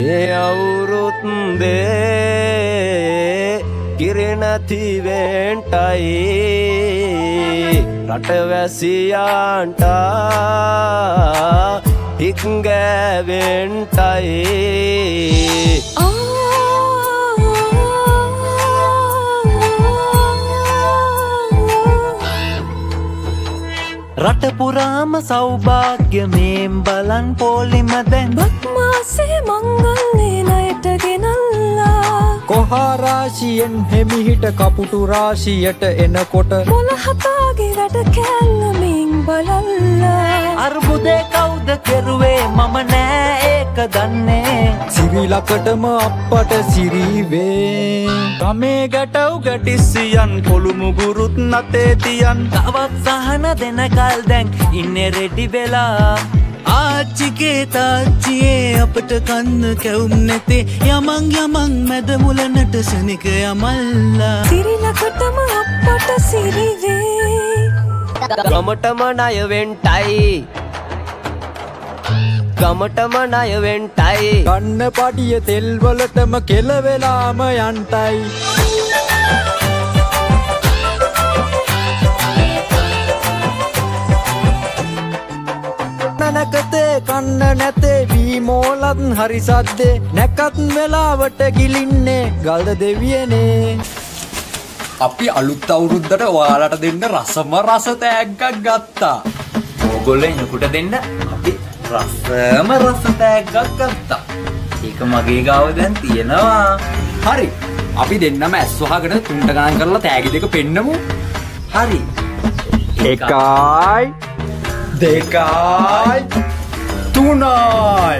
ඒ අවුරුත්දේ කිරනැතිවෙන්ටයි රටවැසියාන්ට හික්ගෑවෙන්ටයි. රටපුරාම සෞභාග්‍යමේම් බලන් පෝලිම දැන්. බක්මාසේ මංගල්ලේ නයට ගෙනල්ලා. කොහාරාශියෙන් හෙමිහිට කපුටු රාශියට එනකොට මොලහතාගේ වැඩ කැල්ලමින් බලල්ලා. අර්බුදේ කවුද කෙරුවේ මම නෑ ඒක දන්නේ. සිරිලකටම අපට සිරීවේ ගමේ ගැටව් ගැටිස්සියන් කොළුමුගුරුත් නතේතියන් තවත් සහන දෙනකල් දැන් ඉන්න රෙඩි වෙලා. ආච්චිගේ තාච්චියේ අපට කන්න කැවුම් නැතේ. යමං යමං මැදමුලනට සනික යමල්ලා. සිරිලකටම අපට සිරිවේ. ගමටම ණයවෙන්ටයි ගමටම ණයවෙන්ටයි ගන්න පඩිය තෙල්වලටම කෙලවෙලාම යන්ටයි. නැනකතේ කන්න නැතේ වීමෝලත් හරිසද්දේ නැකත් වෙලාවට ගිලින්නේ ගල්ද දෙවියනේ. අපි අලුත් අවුරුද්දට ඔයාලට දෙන්න රසම රස තෑග්ගක් ගත්තා. ඕගොල්ලෝ එනකොට දෙන්න අපි රසම රස තෑග්ගක් ගත්තා. ඒක මගේ ගාව දැන් තියෙනවා. හරි. අපි දෙන්නම ඇස් වහගෙන තුන්ට ගණන් කරලා තෑගි දෙක පෙන්නමු. හරි. එකයි දෙකයි තුනයි